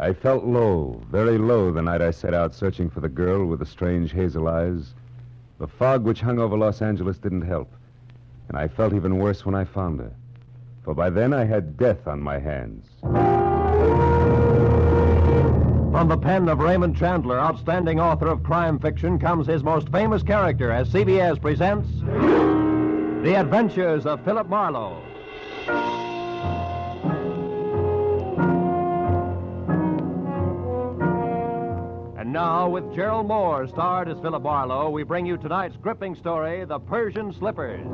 I felt low, very low, the night I set out searching for the girl with the strange hazel eyes. The fog which hung over Los Angeles didn't help. And I felt even worse when I found her. For by then I had death on my hands. From the pen of Raymond Chandler, outstanding author of crime fiction, comes his most famous character as CBS presents The Adventures of Philip Marlowe. And now, with Gerald Mohr starred as Philip Marlowe, we bring you tonight's gripping story The Persian Slippers.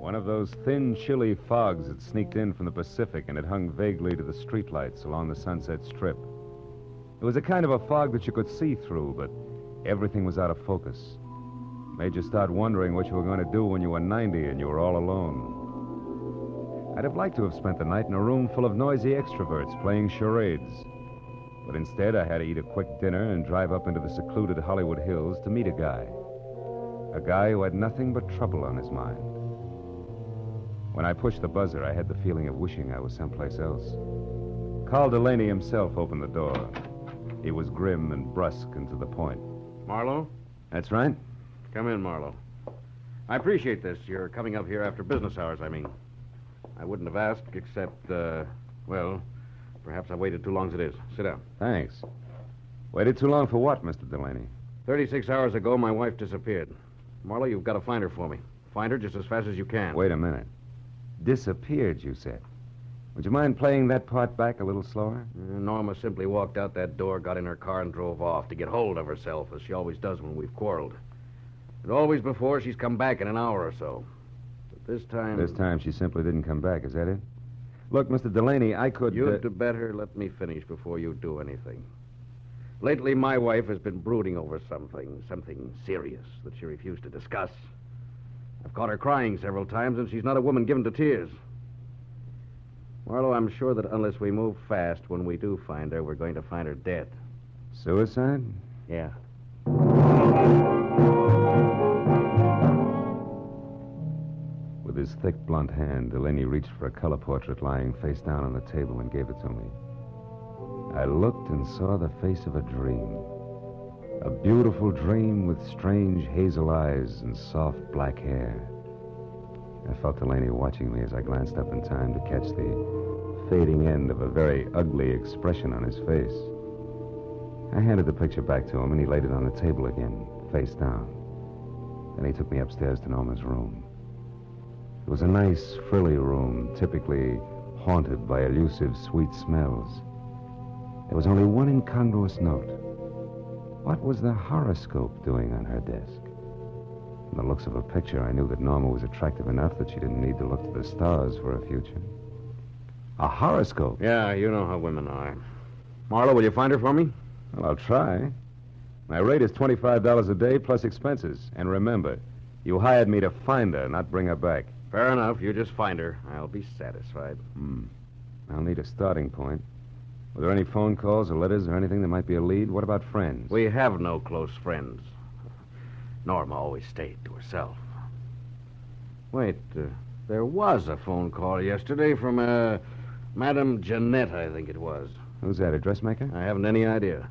One of those thin, chilly fogs that sneaked in from the Pacific and had hung vaguely to the streetlights along the Sunset Strip. It was a kind of a fog that you could see through, but everything was out of focus. Made you start wondering what you were going to do when you were 90 and you were all alone. I'd have liked to have spent the night in a room full of noisy extroverts playing charades. But instead, I had to eat a quick dinner and drive up into the secluded Hollywood Hills to meet a guy. A guy who had nothing but trouble on his mind. When I pushed the buzzer, I had the feeling of wishing I was someplace else. Carl Delaney himself opened the door. He was grim and brusque and to the point. Marlowe? That's right. Come in, Marlowe. I appreciate this. You're coming up here after business hours, I mean. I wouldn't have asked except, uh, well, perhaps I waited too long as it is. Sit down. Thanks. Waited too long for what, Mr. Delaney? 36 hours ago, my wife disappeared. Marlowe, you've got to find her for me. Find her just as fast as you can. Wait a minute. Disappeared, you said. Would you mind playing that part back a little slower? Uh, Norma simply walked out that door, got in her car, and drove off to get hold of herself, as she always does when we've quarreled. And always before, she's come back in an hour or so. This time. This time she simply didn't come back, is that it? Look, Mr. Delaney, I could. You'd uh, better let me finish before you do anything. Lately, my wife has been brooding over something, something serious that she refused to discuss. I've caught her crying several times, and she's not a woman given to tears. Marlowe, I'm sure that unless we move fast, when we do find her, we're going to find her dead. Suicide? Yeah. His thick, blunt hand, Delaney reached for a color portrait lying face down on the table and gave it to me. I looked and saw the face of a dream. A beautiful dream with strange hazel eyes and soft black hair. I felt Delaney watching me as I glanced up in time to catch the fading end of a very ugly expression on his face. I handed the picture back to him, and he laid it on the table again, face down. Then he took me upstairs to Norma's room. It was a nice, frilly room, typically haunted by elusive, sweet smells. There was only one incongruous note. What was the horoscope doing on her desk? From the looks of her picture, I knew that Norma was attractive enough that she didn't need to look to the stars for a future. A horoscope? Yeah, you know how women are. Marlowe, will you find her for me? Well, I'll try. My rate is $25 a day plus expenses. And remember, you hired me to find her, not bring her back. Fair enough. You just find her. I'll be satisfied. Hmm. I'll need a starting point. Were there any phone calls or letters or anything that might be a lead? What about friends? We have no close friends. Norma always stayed to herself. Wait, uh, there was a phone call yesterday from uh, Madame Jeanette, I think it was. Who's that, a dressmaker? I haven't any idea.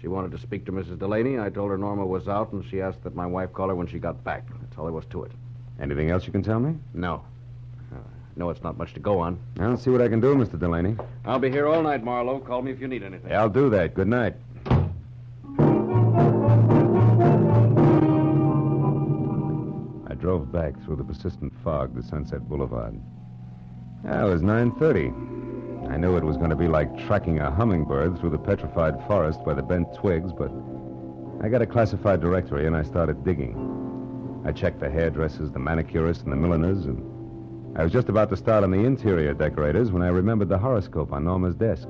She wanted to speak to Mrs. Delaney. I told her Norma was out, and she asked that my wife call her when she got back. That's all there was to it. Anything else you can tell me? No. Uh, no, it's not much to go on. I'll see what I can do, Mr. Delaney. I'll be here all night, Marlowe. Call me if you need anything. Yeah, I'll do that. Good night. I drove back through the persistent fog to Sunset Boulevard. Yeah, it was 9.30. I knew it was going to be like tracking a hummingbird through the petrified forest by the bent twigs, but I got a classified directory and I started digging. I checked the hairdressers, the manicurists, and the milliners, and I was just about to start on the interior decorators when I remembered the horoscope on Norma's desk.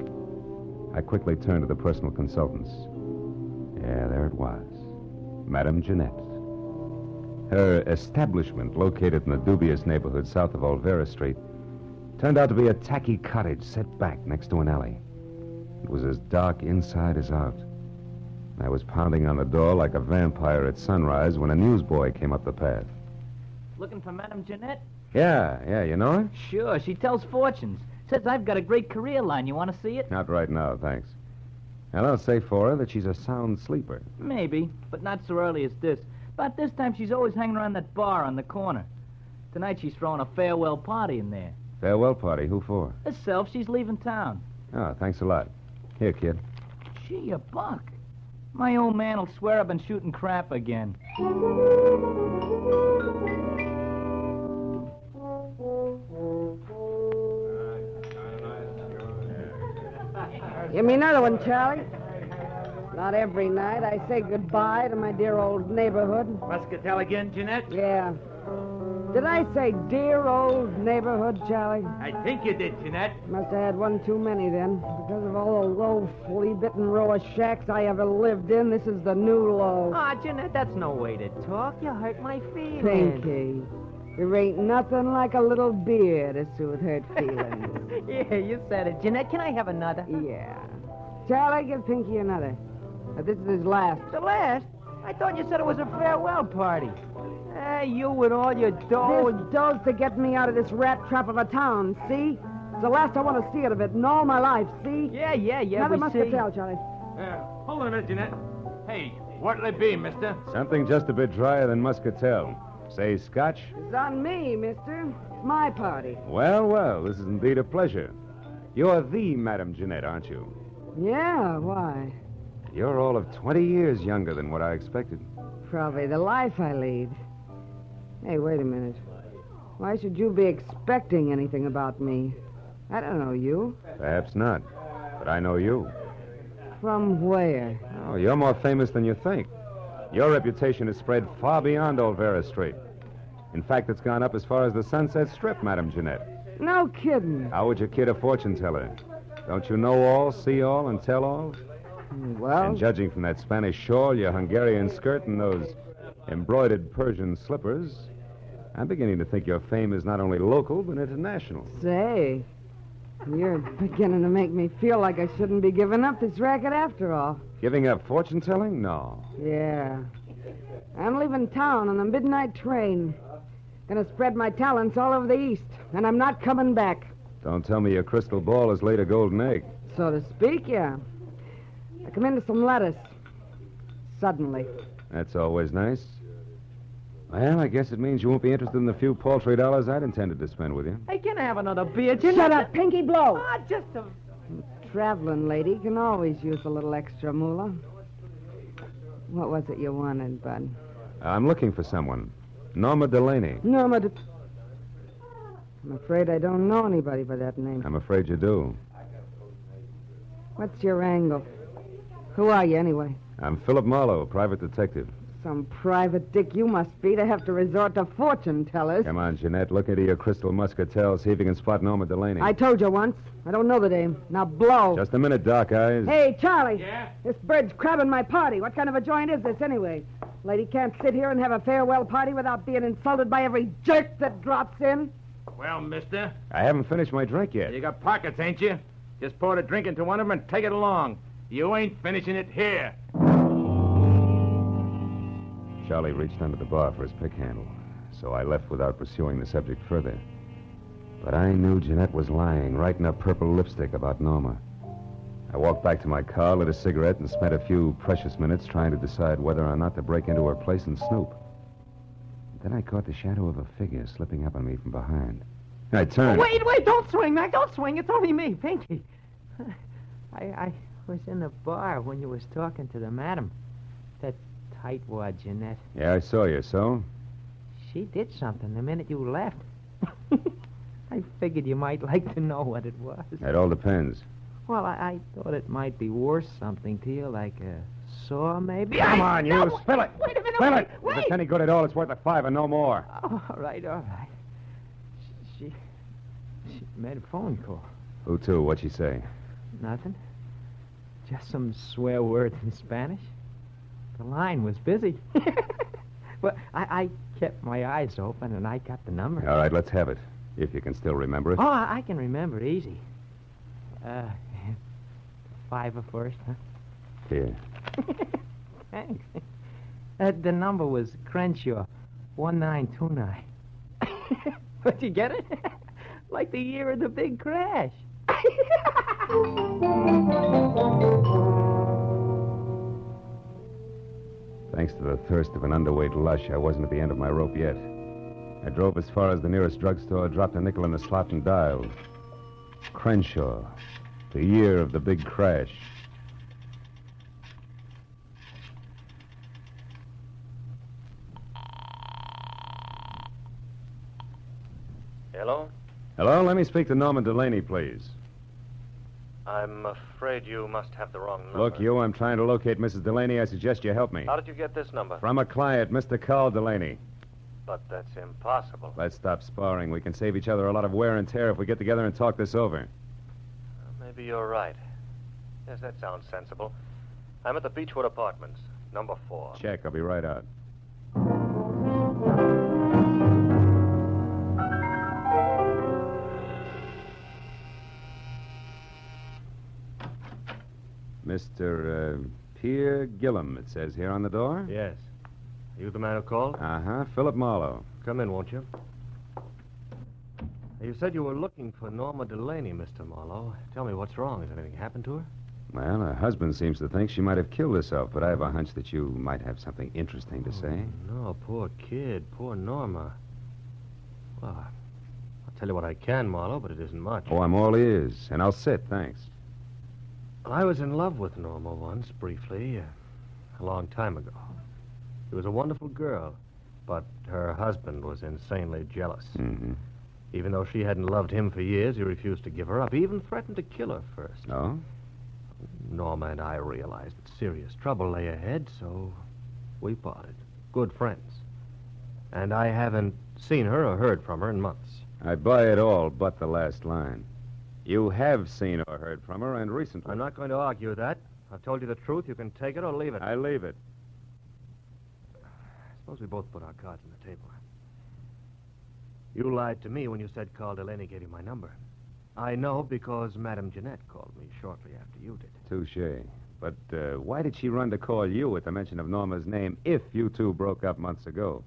I quickly turned to the personal consultants. Yeah, there it was. Madame Jeanette. Her establishment, located in the dubious neighborhood south of Olvera Street, turned out to be a tacky cottage set back next to an alley. It was as dark inside as out. I was pounding on the door like a vampire at sunrise when a newsboy came up the path. Looking for Madame Jeanette? Yeah, yeah, you know her? Sure, she tells fortunes. Says I've got a great career line. You want to see it? Not right now, thanks. And I'll say for her that she's a sound sleeper. Maybe, but not so early as this. About this time, she's always hanging around that bar on the corner. Tonight, she's throwing a farewell party in there. Farewell party. Who for? Herself, she's leaving town. Oh, thanks a lot. Here, kid. Gee, a buck. My old man'll swear I've been shooting crap again. Give me another one, Charlie. Not every night I say goodbye to my dear old neighborhood. Muscatel again, Jeanette? Yeah. Did I say dear old neighborhood, Charlie? I think you did, Jeanette. Must have had one too many then. Because of all the low, flea-bitten row of shacks I ever lived in, this is the new low. Ah, Jeanette, that's no way to talk. You hurt my feelings. Pinky. There ain't nothing like a little beer to soothe hurt feelings. yeah, you said it. Jeanette, can I have another? yeah. Charlie, give Pinky another. Now, this is his last. The last? I thought you said it was a farewell party. Hey, you with all your dough This and... does to get me out of this rat trap of a town, see? It's the last I want to see out of it in all my life, see? Yeah, yeah, yeah, Another we see. muscatel, Charlie. Uh, hold on a minute, Jeanette. Hey, what'll it be, mister? Something just a bit drier than muscatel. Say scotch? It's on me, mister. It's my party. Well, well, this is indeed a pleasure. You're the Madame Jeanette, aren't you? Yeah, why? You're all of 20 years younger than what I expected. Probably the life I lead. Hey, wait a minute. Why should you be expecting anything about me? I don't know you. Perhaps not. But I know you. From where? Oh, you're more famous than you think. Your reputation has spread far beyond Olvera Street. In fact, it's gone up as far as the Sunset Strip, Madame Jeanette. No kidding. How would you kid a fortune teller? Don't you know all, see all, and tell all? Well, And judging from that Spanish shawl, your Hungarian skirt, and those embroidered Persian slippers, I'm beginning to think your fame is not only local, but international. say, you're beginning to make me feel like I shouldn't be giving up this racket after all. Giving up fortune telling? No. Yeah. I'm leaving town on the midnight train. Gonna spread my talents all over the East, and I'm not coming back. Don't tell me your crystal ball has laid a golden egg. So to speak, yeah. I come into some lettuce. Suddenly. That's always nice. Well, I guess it means you won't be interested in the few paltry dollars I'd intended to spend with you. Hey, can I have another beer, Jeanette? Shut up, Pinky Blow! Ah, just a... Traveling lady can always use a little extra moolah. What was it you wanted, Bud? I'm looking for someone. Norma Delaney. Norma. De- I'm afraid I don't know anybody by that name. I'm afraid you do. What's your angle? Who are you, anyway? I'm Philip Marlowe, private detective. Some private dick you must be to have to resort to fortune tellers. Come on, Jeanette. Look into your crystal muscatel. See if you can spot Norma Delaney. I told you once. I don't know the name. Now blow. Just a minute, Doc Eyes. Hey, Charlie. Yeah? This bird's crabbing my party. What kind of a joint is this, anyway? Lady can't sit here and have a farewell party without being insulted by every jerk that drops in. Well, mister, I haven't finished my drink yet. you got pockets, ain't you? Just pour the drink into one of them and take it along. You ain't finishing it here. Charlie reached under the bar for his pick handle, so I left without pursuing the subject further. But I knew Jeanette was lying, in her purple lipstick about Norma. I walked back to my car, lit a cigarette, and spent a few precious minutes trying to decide whether or not to break into her place and snoop. Then I caught the shadow of a figure slipping up on me from behind. I turned. Wait, wait, don't swing, Mac. Don't swing. It's only me, Pinky. I, I was in the bar when you was talking to the madam. That tightwad Jeanette. Yeah, I saw you, so? She did something the minute you left. I figured you might like to know what it was. It all depends. Well, I, I thought it might be worth something to you, like a saw, maybe. Come I- on, you. no, Spill it. Wait a minute. Spill wait, it. If it's any good at all, it's worth a five and no more. Oh, all right, all right. She, she made a phone call. Who to? What'd she say? Nothing. Just some swear words in Spanish. The line was busy. well, I, I kept my eyes open and I got the number. All right, let's have it. If you can still remember it. Oh, I, I can remember it easy. Uh, five first, huh? Here. Thanks. Uh, the number was Crenshaw, 1929. But you get it? like the year of the big crash. Thanks to the thirst of an underweight lush, I wasn't at the end of my rope yet. I drove as far as the nearest drugstore, dropped a nickel in the slot, and dialed. Crenshaw. The year of the big crash. Hello? Hello, let me speak to Norma Delaney, please. I'm afraid you must have the wrong number. Look, you, I'm trying to locate Mrs. Delaney. I suggest you help me. How did you get this number? From a client, Mr. Carl Delaney. But that's impossible. Let's stop sparring. We can save each other a lot of wear and tear if we get together and talk this over. Uh, maybe you're right. Yes, that sounds sensible. I'm at the Beechwood Apartments, number four. Check. I'll be right out. Mr. Uh, Pierre Gillum, it says here on the door. Yes. Are You the man who called? Uh huh. Philip Marlowe. Come in, won't you? You said you were looking for Norma Delaney, Mr. Marlowe. Tell me what's wrong. Has anything happened to her? Well, her husband seems to think she might have killed herself, but I have a hunch that you might have something interesting to say. No, poor kid. Poor Norma. Well, I'll tell you what I can, Marlowe, but it isn't much. Oh, I'm all ears, and I'll sit, thanks. I was in love with Norma once, briefly, uh, a long time ago. She was a wonderful girl, but her husband was insanely jealous. Mm-hmm. Even though she hadn't loved him for years, he refused to give her up. He even threatened to kill her first. No? Norma and I realized that serious trouble lay ahead, so we parted. Good friends. And I haven't seen her or heard from her in months. I buy it all but the last line. You have seen or heard from her, and recently. I'm not going to argue that. I've told you the truth. You can take it or leave it. I leave it. I Suppose we both put our cards on the table. You lied to me when you said Carl Delaney gave you my number. I know because Madame Jeanette called me shortly after you did. Touche. But uh, why did she run to call you at the mention of Norma's name if you two broke up months ago?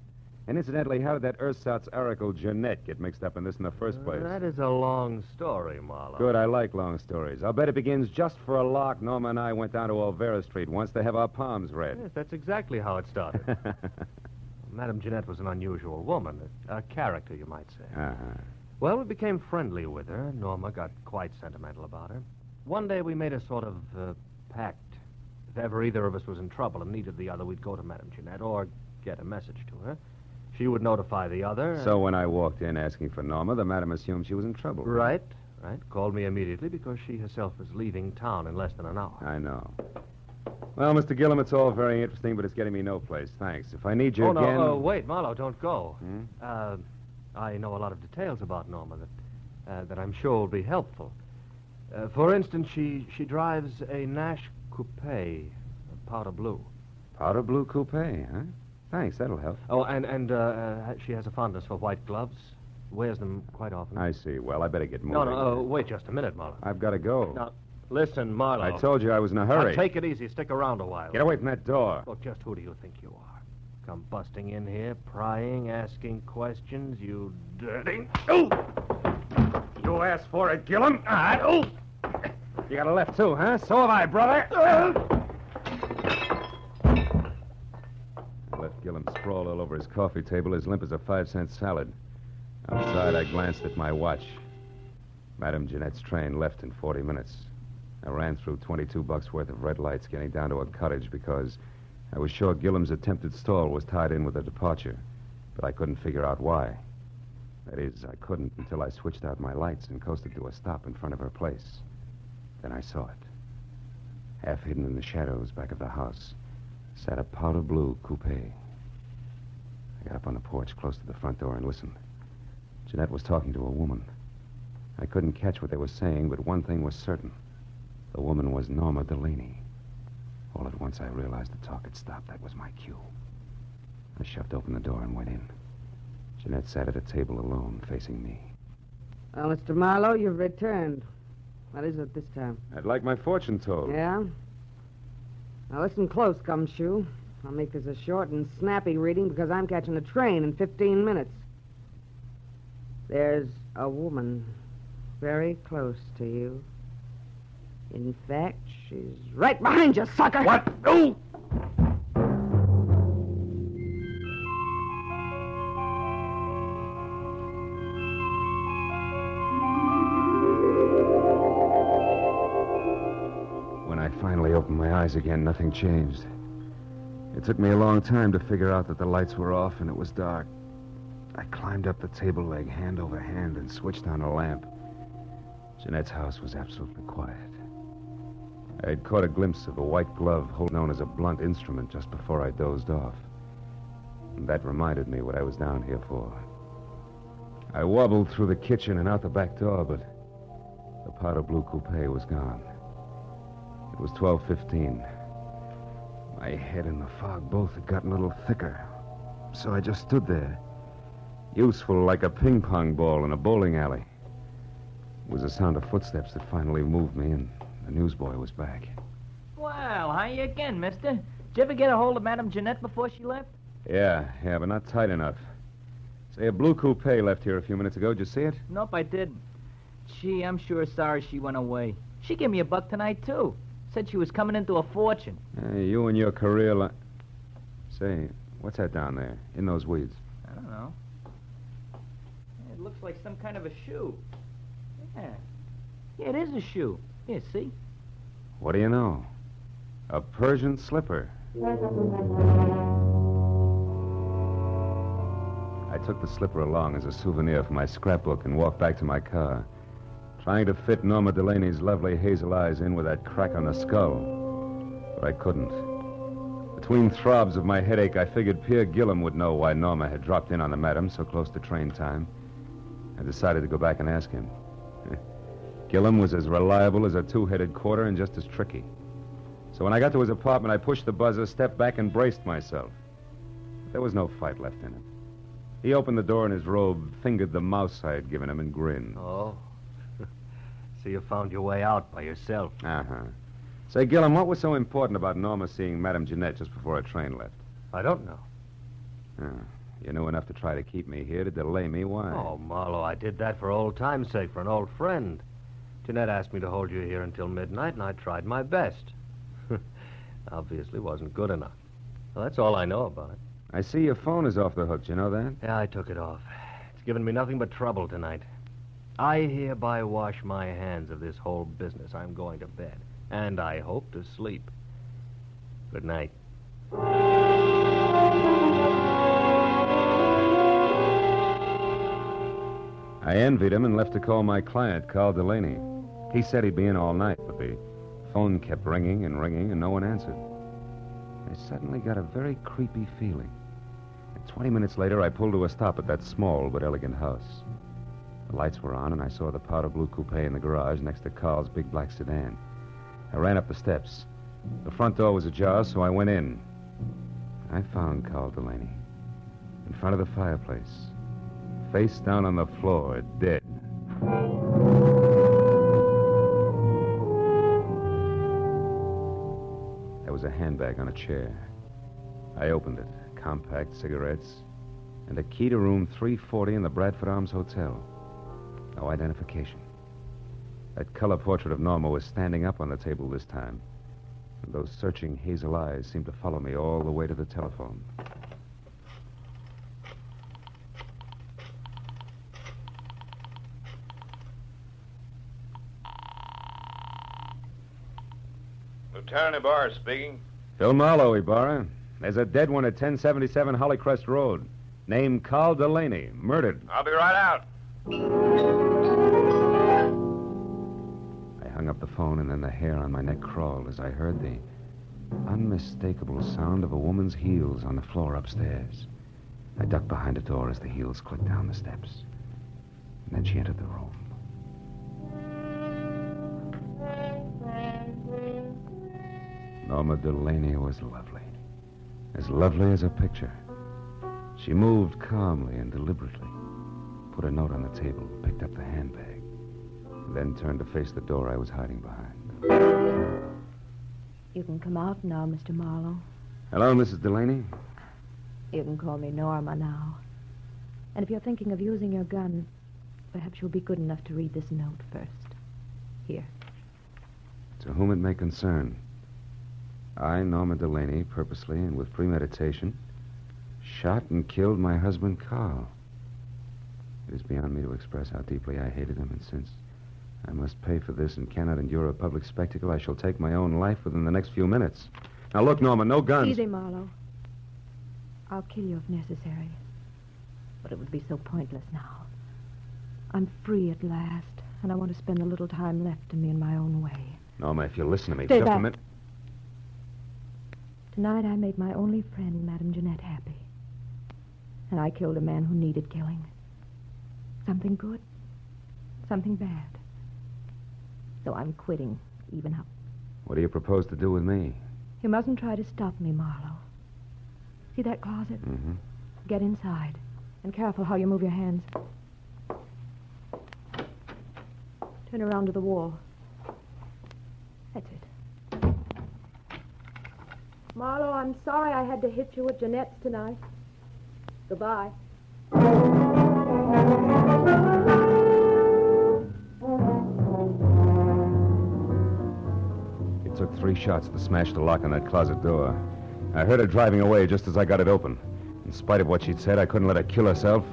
And incidentally, how did that ersatz oracle Jeanette get mixed up in this in the first place? That is a long story, Marlowe. Good, I like long stories. I'll bet it begins just for a lark. Norma and I went down to Olvera Street once to have our palms read. Yes, that's exactly how it started. Madame Jeanette was an unusual woman, a, a character, you might say. uh-huh. Well, we became friendly with her. Norma got quite sentimental about her. One day we made a sort of uh, pact. If ever either of us was in trouble and needed the other, we'd go to Madame Jeanette or get a message to her. She would notify the other. So when I walked in asking for Norma, the madam assumed she was in trouble. Right, right. Called me immediately because she herself was leaving town in less than an hour. I know. Well, Mr. Gillum, it's all very interesting, but it's getting me no place. Thanks. If I need you oh, again. no, uh, wait, Marlowe, don't go. Hmm? Uh, I know a lot of details about Norma that, uh, that I'm sure will be helpful. Uh, for instance, she, she drives a Nash Coupe, a powder blue. Powder blue coupe, huh? Thanks, that'll help. Oh, and, and uh, uh, she has a fondness for white gloves. Wears them quite often. I see. Well, I better get moving. no, no, uh, wait just a minute, Marlowe. I've got to go. Now, listen, Marlowe. I told you I was in a Now, hurry. take it easy. Stick around a while. Get away from that door. Look, just who do you think you are? Come busting in here, prying, asking questions, you dirty. Oh! You asked for it, Gillum. Ah, oh! You got a left, too, huh? So have I, brother. Gillum sprawled all over his coffee table, as limp as a five cent salad. Outside, I glanced at my watch. Madame Jeanette's train left in 40 minutes. I ran through 22 bucks worth of red lights, getting down to a cottage because I was sure Gillum's attempted stall was tied in with the departure, but I couldn't figure out why. That is, I couldn't until I switched out my lights and coasted to a stop in front of her place. Then I saw it. Half hidden in the shadows back of the house sat a powder blue coupe. I got up on the porch close to the front door and listened. Jeanette was talking to a woman. I couldn't catch what they were saying, but one thing was certain. The woman was Norma Delaney. All at once I realized the talk had stopped. That was my cue. I shoved open the door and went in. Jeanette sat at a table alone, facing me. Well, Mr. Marlowe, you've returned. What is it this time? I'd like my fortune told. Yeah? Now listen close, Gumshoe. I'll make this a short and snappy reading because I'm catching a train in 15 minutes. There's a woman very close to you. In fact, she's right behind you, sucker. What? Oh! When I finally opened my eyes again, nothing changed. It took me a long time to figure out that the lights were off and it was dark. I climbed up the table leg hand over hand and switched on a lamp. Jeanette's house was absolutely quiet. I had caught a glimpse of a white glove hold known as a blunt instrument just before I dozed off. And that reminded me what I was down here for. I wobbled through the kitchen and out the back door, but the powder blue coupe was gone. It was 12:15. My head and the fog both had gotten a little thicker. So I just stood there, useful like a ping pong ball in a bowling alley. It was the sound of footsteps that finally moved me, and the newsboy was back. Well, how you again, mister? Did you ever get a hold of Madame Jeanette before she left? Yeah, yeah, but not tight enough. Say, a blue coupe left here a few minutes ago. Did you see it? Nope, I didn't. Gee, I'm sure sorry she went away. She gave me a buck tonight, too. Said she was coming into a fortune. Hey, you and your career li- Say, what's that down there, in those weeds? I don't know. It looks like some kind of a shoe. Yeah. Yeah, it is a shoe. Here, see? What do you know? A Persian slipper. I took the slipper along as a souvenir for my scrapbook and walked back to my car, trying to fit Norma Delaney's lovely hazel eyes in with that crack on the skull. But I couldn't. Between throbs of my headache, I figured Pierre Gillum would know why Norma had dropped in on the madam so close to train time. I decided to go back and ask him. Gillum was as reliable as a two-headed quarter and just as tricky. So when I got to his apartment, I pushed the buzzer, stepped back, and braced myself. There was no fight left in him. He opened the door in his robe, fingered the mouse I had given him, and grinned. Oh. So you found your way out by yourself. Uh-huh. Say, Gillum, what was so important about Norma seeing Madame Jeanette just before her train left? I don't know. Oh, you knew enough to try to keep me here, to delay me. Why? Oh, Marlowe, I did that for old time's sake, for an old friend. Jeanette asked me to hold you here until midnight, and I tried my best. Obviously wasn't good enough. Well, that's all I know about it. I see your phone is off the hook. You know that? Yeah, I took it off. It's given me nothing but trouble tonight. I hereby wash my hands of this whole business. I'm going to bed. And I hope to sleep. Good night. I envied him and left to call my client, Carl Delaney. He said he'd be in all night, but the phone kept ringing and ringing, and no one answered. I suddenly got a very creepy feeling. And 20 minutes later, I pulled to a stop at that small but elegant house. The lights were on, and I saw the powder blue coupe in the garage next to Carl's big black sedan. I ran up the steps. The front door was ajar, so I went in. I found Carl Delaney in front of the fireplace, face down on the floor, dead. There was a handbag on a chair. I opened it. Compact cigarettes and a key to room 340 in the Bradford Arms Hotel. No identification. That color portrait of Norma was standing up on the table this time. And those searching hazel eyes seemed to follow me all the way to the telephone. Lieutenant Ibarra speaking. Phil Marlowe, Ibarra. There's a dead one at 1077 Hollycrest Road. Named Carl Delaney. Murdered. I'll be right out. Hung up the phone, and then the hair on my neck crawled as I heard the unmistakable sound of a woman's heels on the floor upstairs. I ducked behind a door as the heels clicked down the steps. And then she entered the room. Norma Delaney was lovely. As lovely as a picture. She moved calmly and deliberately, put a note on the table, picked up the handbag, and then turned to face the door I was hiding behind. You can come out now, Mr. Marlowe. Hello, Mrs. Delaney. You can call me Norma now. And if you're thinking of using your gun, Perhaps you'll be good enough to read this note first. Here. To whom it may concern. I, Norma Delaney, purposely and with premeditation, shot and killed my husband, Carl. It is beyond me to express how deeply I hated him, and since I must pay for this and cannot endure a public spectacle, I shall take my own life within the next few minutes. Now, look, Norma, no guns. Easy, Marlowe. I'll kill you if necessary. But it would be so pointless now. I'm free at last, and I want to spend the little time left to me in my own way. Norma, if you'll listen to me Stay just a minute. Tonight I made my only friend, Madame Jeanette, happy. And I killed a man who needed killing. Something good, something bad. So I'm quitting, even up. What do you propose to do with me? You mustn't try to stop me, Marlowe. See that closet? Mm-hmm. Get inside. And careful how you move your hands. Turn around to the wall. That's it. Marlowe, I'm sorry I had to hit you at Jeanette's tonight. Goodbye. Three shots to smash the lock on that closet door. I heard her driving away just as I got it open. In spite of what she'd said, I couldn't let her kill herself.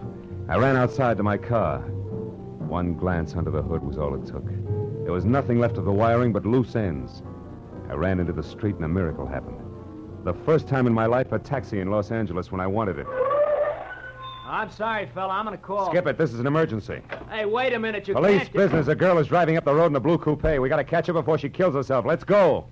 I ran outside to my car. One glance under the hood was all it took. There was nothing left of the wiring but loose ends. I ran into the street and a miracle happened. The first time in my life a taxi in Los Angeles when I wanted it. I'm sorry, fella. I'm gonna call. Skip it. This is an emergency. Hey, wait a minute. You Police can't. business. A girl is driving up the road in a blue coupe. We got to catch her before she kills herself. Let's go.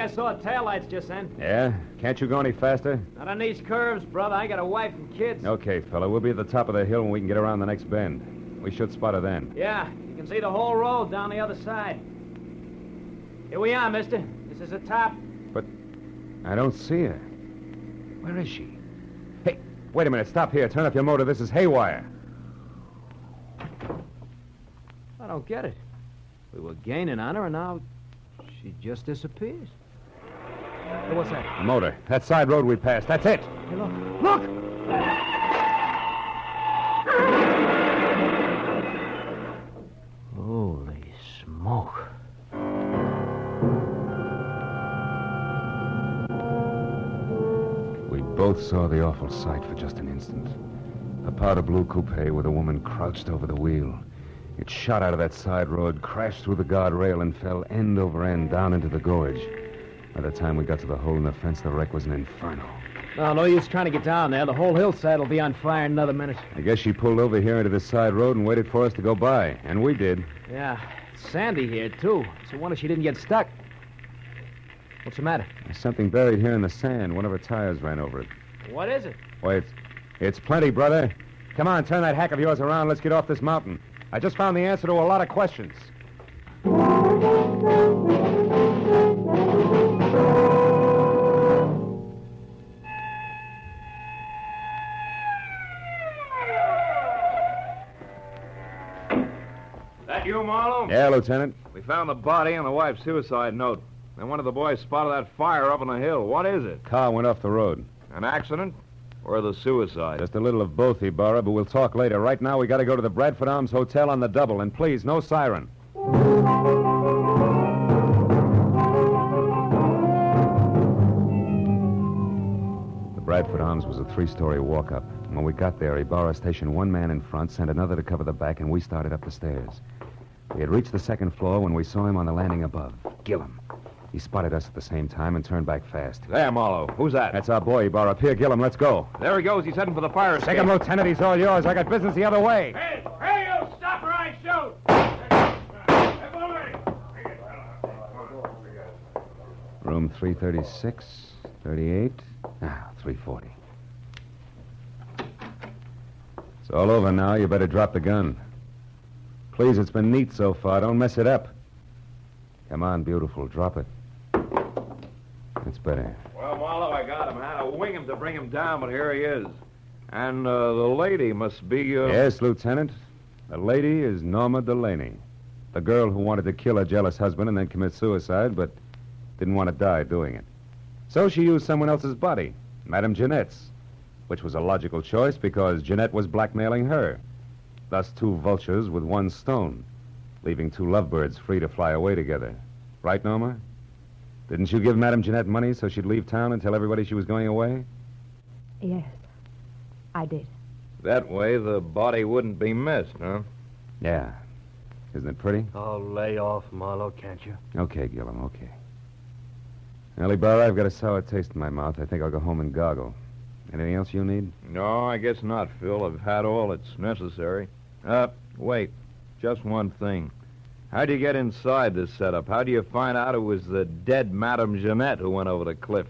I saw taillights just then. Yeah? Can't you go any faster? Not on these curves, brother. I got a wife and kids. Okay, fella. We'll be at the top of the hill when we can get around the next bend. We should spot her then. Yeah, you can see the whole road down the other side. Here we are, mister. This is the top. But I don't see her. Where is she? Hey, wait a minute. Stop here. Turn off your motor. This is haywire. I don't get it. We were gaining on her, and now she just disappears. Hey, what's that? A motor. That side road we passed. That's it. Hey, look. Look! Holy smoke. We both saw the awful sight for just an instant. A powder blue coupe with a woman crouched over the wheel. It shot out of that side road, crashed through the guardrail, and fell end over end down into the gorge. By the time we got to the hole in the fence, the wreck was an inferno. No, no use trying to get down there. The whole hillside will be on fire in another minute. I guess she pulled over here into this side road and waited for us to go by. And we did. Yeah, it's sandy here, too. So wonder she didn't get stuck. What's the matter? There's something buried here in the sand. One of her tires ran over it. What is it? Why, it's, it's plenty, brother. Come on, turn that hack of yours around. Let's get off this mountain. I just found the answer to a lot of questions. That you, Marlowe? Yeah, Lieutenant. We found the body and the wife's suicide note. And one of the boys spotted that fire up on the hill. What is it? Car went off the road. An accident? Or the suicide? Just a little of both, Ibarra, but we'll talk later. Right now, we got to go to the Bradford Arms Hotel on the double. And please, no siren. The Bradford Arms was a three-story walk-up. When we got there, Ibarra stationed one man in front, sent another to cover the back, and we started up the stairs. We had reached the second floor when we saw him on the landing above. Gillum. He spotted us at the same time and turned back fast. There, Marlowe. Who's that? That's our boy, Ibarra. Pierre Gillum, let's go. There he goes. He's heading for the fire escape. Second Lieutenant, he's all yours. I got business the other way. Hey, hey, you! Stop or I shoot! Room 336, 38, ah, 340. It's all over now. You better drop the gun. Please, it's been neat so far. Don't mess it up. Come on, beautiful. Drop it. That's better. Well, Marlowe, I got him. I had to wing him to bring him down, but here he is. And uh, the lady must be. Uh... Yes, Lieutenant. The lady is Norma Delaney. The girl who wanted to kill her jealous husband and then commit suicide, but didn't want to die doing it. So she used someone else's body, Madame Jeanette's, which was a logical choice because Jeanette was blackmailing her. Thus, two vultures with one stone, leaving two lovebirds free to fly away together. Right, Norma? Didn't you give Madame Jeanette money so she'd leave town and tell everybody she was going away? Yes, I did. That way the body wouldn't be missed, huh? Yeah. Isn't it pretty? Oh, lay off, Marlowe, can't you? Okay, Gillum, okay. Ibarra, I've got a sour taste in my mouth. I think I'll go home and goggle. Anything else you need? No, I guess not, Phil. I've had all that's necessary. Uh, wait. Just one thing. How do you get inside this setup? How do you find out it was the dead Madame Jeanette who went over the cliff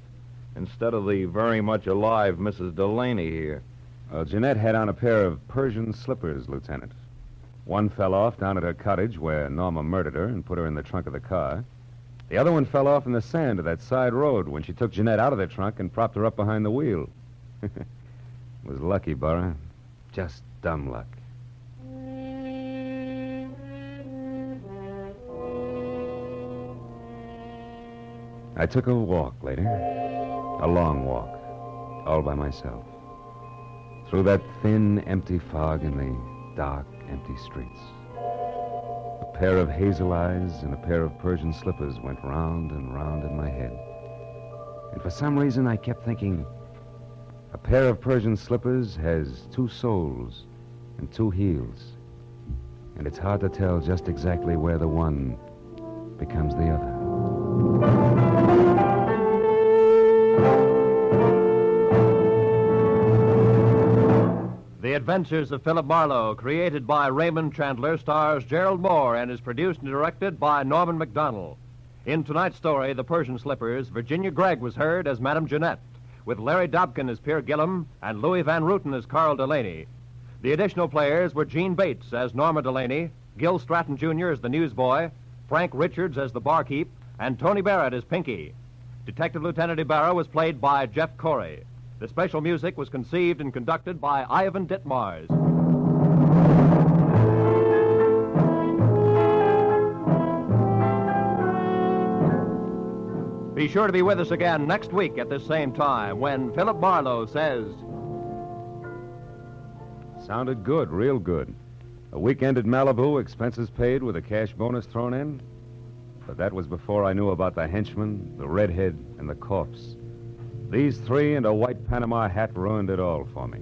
instead of the very much alive Mrs. Delaney here? Well, Jeanette had on a pair of Persian slippers, Lieutenant. One fell off down at her cottage where Norma murdered her and put her in the trunk of the car. The other one fell off in the sand of that side road when she took Jeanette out of the trunk and propped her up behind the wheel. was lucky, Burra. Just dumb luck. I took a walk later. A long walk. All by myself. Through that thin, empty fog in the dark, empty streets. A pair of hazel eyes and a pair of Persian slippers went round and round in my head. And for some reason, I kept thinking a pair of Persian slippers has two soles and two heels. And it's hard to tell just exactly where the one becomes the other. Adventures of Philip Marlowe, created by Raymond Chandler, stars Gerald Mohr and is produced and directed by Norman McDonnell. In tonight's story, The Persian Slippers, Virginia Gregg was heard as Madame Jeanette, with Larry Dobkin as Pierre Gillum and Louis Van Rooten as Carl Delaney. The additional players were Jeanne Bates as Norma Delaney, Gil Stratton Jr. as the newsboy, Frank Richards as the barkeep, and Tony Barrett as Pinky. Detective Lieutenant Ibarra was played by Jeff Corey. The special music was conceived and conducted by Ivan Ditmars. Be sure to be with us again next week at this same time when Philip Marlowe says. Sounded good, real good. A weekend at Malibu, expenses paid with a cash bonus thrown in. But that was before I knew about the henchman, the redhead, and the corpse. These three and a white Panama hat ruined it all for me.